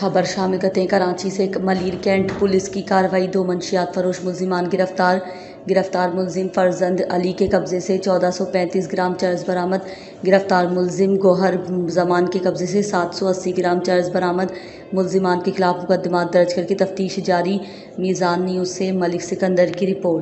खबर शामिल करते हैं। कराची से मलिर कैंट पुलिस की कार्रवाई। दो मंशियात फरोश मुलजिमान गिरफ़्तार। गिरफ़्तार मुलजिम फरजंद अली के कब्जे से 1435 ग्राम चर्ज बरामद। गिरफ़्तार मुलजिम गोहर जमान के कब्जे से 780 ग्राम चर्ज बरामद। मुलजिमान के खिलाफ मुकदमा दर्ज करके तफ्तीश जारी। मीज़ान न्यूज़ से मलिक सिकंदर की रिपोर्ट।